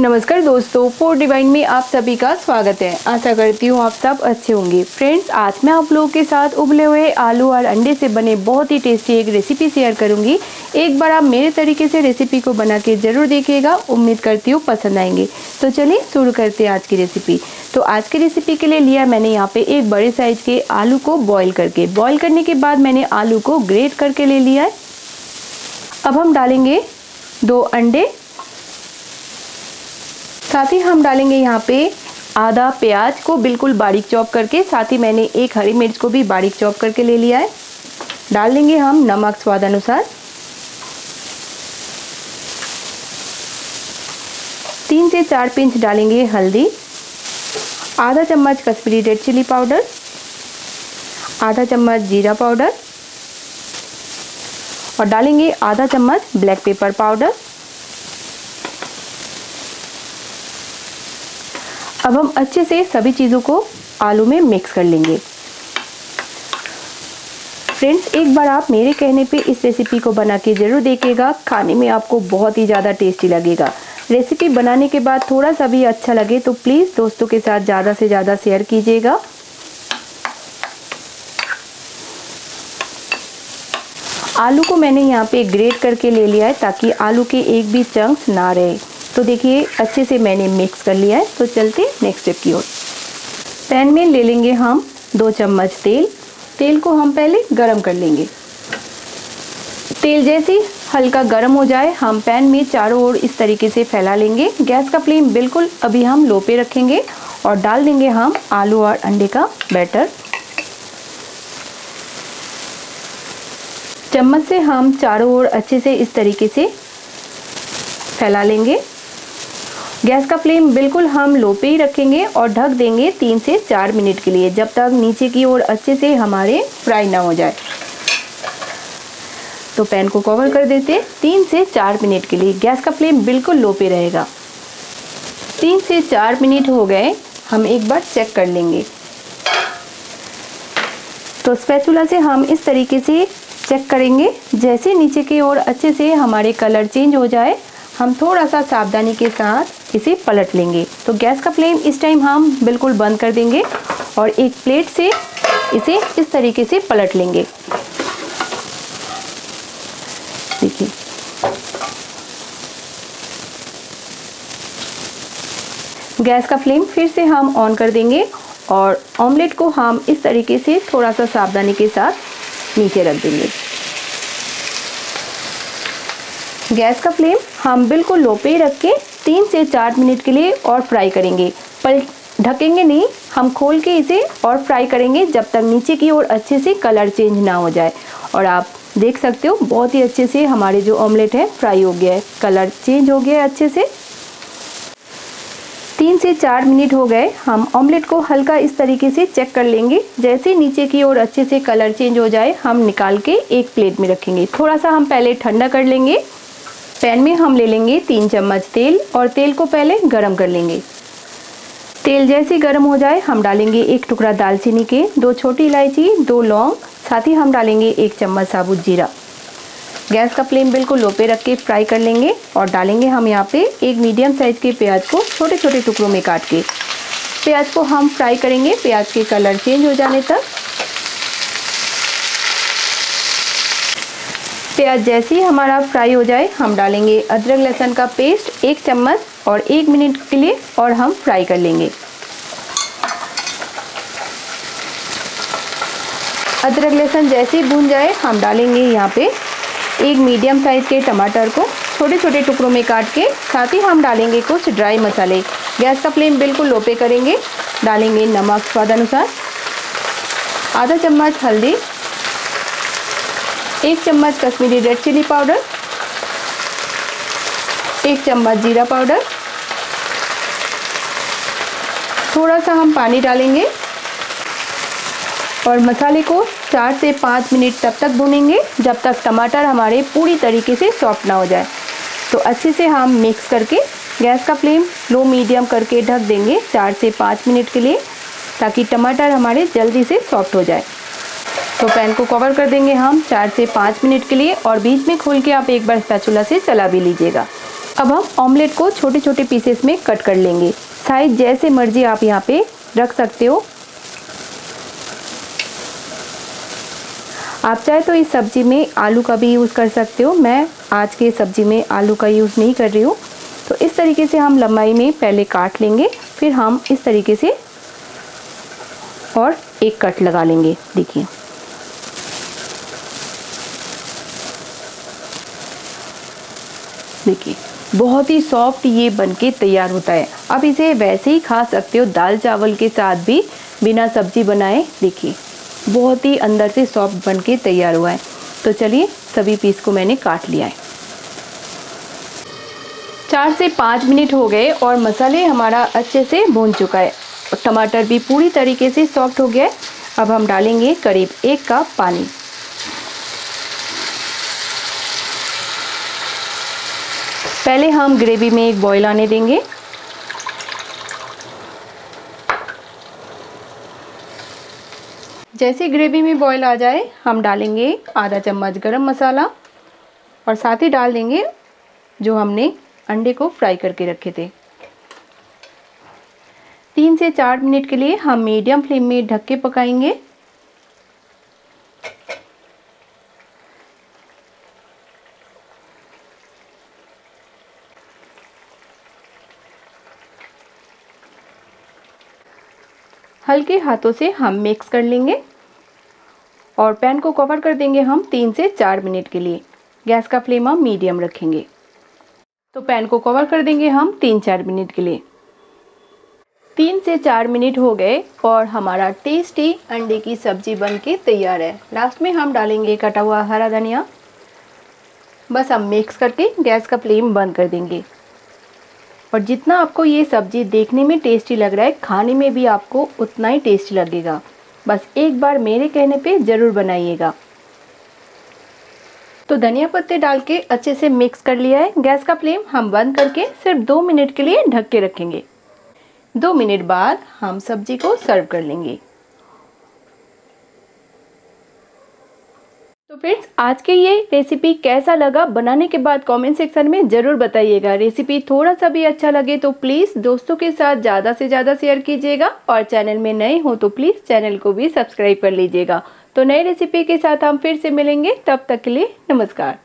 नमस्कार दोस्तों four divine में आप सभी का स्वागत है। आशा करती हूँ आप सब अच्छे होंगे। फ्रेंड्स आज मैं आप लोगों के साथ उबले हुए आलू और अंडे से बने बहुत ही टेस्टी एक रेसिपी शेयर करूँगी। एक बार आप मेरे तरीके से रेसिपी को बना के ज़रूर देखिएगा, उम्मीद करती हूँ पसंद आएँगे। तो चलिए शुरू करते हैं आज की रेसिपी तो आज की रेसिपी के लिए लिया मैंने यहाँ पे एक बड़े साइज़ के आलू को बॉयल करके। बॉयल करने के बाद मैंने आलू को ग्रेट करके ले लिया है। अब हम डालेंगे दो अंडे साथ ही हम डालेंगे यहाँ पे आधा प्याज को बिल्कुल बारीक चॉप करके, साथ ही मैंने एक हरी मिर्च को भी बारीक चॉप करके ले लिया है। डाल देंगे हम नमक स्वाद अनुसार। तीन से चार पिंच डालेंगे हल्दी। आधा चम्मच कश्मीरी रेड चिली पाउडर। आधा चम्मच जीरा पाउडर। और डालेंगे आधा चम्मच ब्लैक पेपर पाउडर। अब हम अच्छे से सभी चीज़ों को आलू में मिक्स कर लेंगे। फ्रेंड्स एक बार आप मेरे कहने पे इस रेसिपी को बना के ज़रूर देखिएगा। खाने में आपको बहुत ही ज़्यादा टेस्टी लगेगा। रेसिपी बनाने के बाद थोड़ा सा भी अच्छा लगे तो प्लीज़ दोस्तों के साथ ज़्यादा से ज़्यादा शेयर कीजिएगा। आलू को मैंने यहाँ पे ग्रेट करके ले लिया है ताकि आलू के एक भी चंक्स ना रहे। तो देखिए, अच्छे से मैंने मिक्स कर लिया है तो चलते नेक्स्ट स्टेप की ओर। पैन में ले लेंगे हम दो चम्मच तेल। तेल को हम पहले गरम कर लेंगे। तेल जैसे हल्का गर्म हो जाए, हम पैन में चारों ओर इस तरीके से फैला लेंगे। गैस का फ्लेम बिल्कुल अभी हम लो पे रखेंगे और डाल देंगे हम आलू और अंडे का बैटर। चम्मच से हम चारों ओर अच्छे से इस तरीके से फैला लेंगे। गैस का फ्लेम बिल्कुल हम लो पे ही रखेंगे और ढक देंगे तीन से चार मिनट के लिए, जब तक नीचे की ओर अच्छे से हमारे फ्राई ना हो जाए। तो पैन को कवर कर देते तीन से चार मिनट के लिए गैस का फ्लेम बिल्कुल लो पे रहेगा। तीन से चार मिनट हो गए, हम एक बार चेक कर लेंगे। तो स्पैचुला से हम इस तरीके से चेक करेंगे, जैसे नीचे की ओर अच्छे से हमारे कलर चेंज हो जाए हम थोड़ा सा सावधानी के साथ इसे पलट लेंगे। तो गैस का फ्लेम इस टाइम हम बिल्कुल बंद कर देंगे और एक प्लेट से इसे इस तरीके से पलट लेंगे। देखिए। गैस का फ्लेम फिर से हम ऑन कर देंगे और ऑमलेट को हम इस तरीके से थोड़ा सा सावधानी के साथ नीचे रख देंगे। गैस का फ्लेम हम बिल्कुल लो पे रख के तीन से चार मिनट के लिए और फ्राई करेंगे। पर ढकेंगे नहीं, हम खोल के इसे और फ्राई करेंगे जब तक नीचे की ओर अच्छे से कलर चेंज ना हो जाए। और आप देख सकते हो, बहुत ही अच्छे से हमारे जो ऑमलेट है, फ्राई हो गया है। कलर चेंज हो गया है अच्छे से। तीन से चार मिनट हो गए, हम ऑमलेट को हल्का इस तरीके से चेक कर लेंगे। जैसे नीचे की ओर अच्छे से कलर चेंज हो जाए, हम निकाल के एक प्लेट में रखेंगे। थोड़ा सा हम पहले ठंडा कर लेंगे। पैन में हम ले लेंगे तीन चम्मच तेल और तेल को पहले गरम कर लेंगे। तेल जैसे गर्म हो जाए, हम डालेंगे एक टुकड़ा दालचीनी के दो छोटी इलायची, दो लौंग, साथ ही हम डालेंगे एक चम्मच साबुत जीरा। गैस का फ्लेम बिल्कुल लो पे रख के फ्राई कर लेंगे और डालेंगे हम यहाँ पे एक मीडियम साइज़ के प्याज को छोटे छोटे टुकड़ों में काट के। प्याज को हम फ्राई करेंगे, प्याज के कलर चेंज हो जाने तक। प्याज जैसे ही हमारा फ्राई हो जाए, हम डालेंगे अदरक लहसुन का पेस्ट एक चम्मच और एक मिनट के लिए और हम फ्राई कर लेंगे। अदरक लहसुन जैसे ही भून जाए, हम डालेंगे यहाँ पे एक मीडियम साइज़ के टमाटर को छोटे छोटे टुकड़ों में काट के, साथ ही हम डालेंगे कुछ ड्राई मसाले। गैस का फ्लेम बिल्कुल लो पे करेंगे, डालेंगे नमक स्वाद अनुसार। आधा चम्मच हल्दी एक चम्मच कश्मीरी रेड चिली पाउडर, एक चम्मच जीरा पाउडर। थोड़ा सा हम पानी डालेंगे और मसाले को चार से पाँच मिनट तब तक भूनेंगे, जब तक टमाटर हमारे पूरी तरीके से सॉफ्ट ना हो जाए। तो अच्छे से हम मिक्स करके गैस का फ्लेम लो मीडियम करके ढक देंगे चार से पाँच मिनट के लिए, ताकि टमाटर हमारे जल्दी से सॉफ्ट हो जाए। तो पैन को कवर कर देंगे हम चार से पाँच मिनट के लिए और बीच में खोल के आप एक बार स्पैचुला से चला भी लीजिएगा। अब हम ऑमलेट को छोटे छोटे पीसेस में कट कर लेंगे। साइज़ जैसे मर्ज़ी आप यहाँ पे रख सकते हो। आप चाहे तो इस सब्ज़ी में आलू का भी यूज़ कर सकते हो। मैं आज के सब्ज़ी में आलू का यूज़ नहीं कर रही हूँ। तो इस तरीके से हम लंबाई में पहले काट लेंगे, फिर हम इस तरीके से और एक कट लगा लेंगे। देखिए। देखिए बहुत ही सॉफ्ट ये बनके तैयार होता है। अब इसे वैसे ही खा सकते हो, दाल चावल के साथ भी, बिना सब्ज़ी बनाए। देखिए, बहुत ही अंदर से सॉफ्ट बनके तैयार हुआ है। तो चलिए, सभी पीस को मैंने काट लिया है। चार से पाँच मिनट हो गए और मसाले हमारा अच्छे से भून चुका है। टमाटर भी पूरी तरीके से सॉफ्ट हो गया है। अब हम डालेंगे करीब एक कप पानी। पहले हम ग्रेवी में एक बॉईल आने देंगे। जैसे ग्रेवी में बॉईल आ जाए, हम डालेंगे आधा चम्मच गरम मसाला और साथ ही डाल देंगे जो हमने अंडे को फ्राई करके रखे थे। तीन से चार मिनट के लिए हम मीडियम फ्लेम में ढक के पकाएँगे। हल्के हाथों से हम मिक्स कर लेंगे और पैन को कवर कर देंगे हम तीन से चार मिनट के लिए। गैस का फ्लेम हम मीडियम रखेंगे। तो पैन को कवर कर देंगे हम तीन चार मिनट के लिए। तीन से चार मिनट हो गए और हमारा टेस्टी अंडे की सब्ज़ी बन के तैयार है। लास्ट में हम डालेंगे कटा हुआ हरा धनिया। बस हम मिक्स करके गैस का फ्लेम बंद कर देंगे। और जितना आपको ये सब्ज़ी देखने में टेस्टी लग रहा है, खाने में भी आपको उतना ही टेस्टी लगेगा। बस एक बार मेरे कहने पे ज़रूर बनाइएगा। तो धनिया पत्ते डाल के अच्छे से मिक्स कर लिया है। गैस का फ्लेम हम बंद करके सिर्फ़ दो मिनट के लिए ढक के रखेंगे। दो मिनट बाद हम सब्ज़ी को सर्व कर लेंगे। तो फ्रेंड्स आज के ये रेसिपी कैसा लगा? बनाने के बाद कमेंट सेक्शन में ज़रूर बताइएगा। रेसिपी थोड़ा सा भी अच्छा लगे तो प्लीज़ दोस्तों के साथ ज़्यादा से ज़्यादा शेयर कीजिएगा और चैनल में नए हो तो प्लीज़ चैनल को भी सब्सक्राइब कर लीजिएगा। तो नई रेसिपी के साथ हम फिर से मिलेंगे। तब तक के लिए नमस्कार।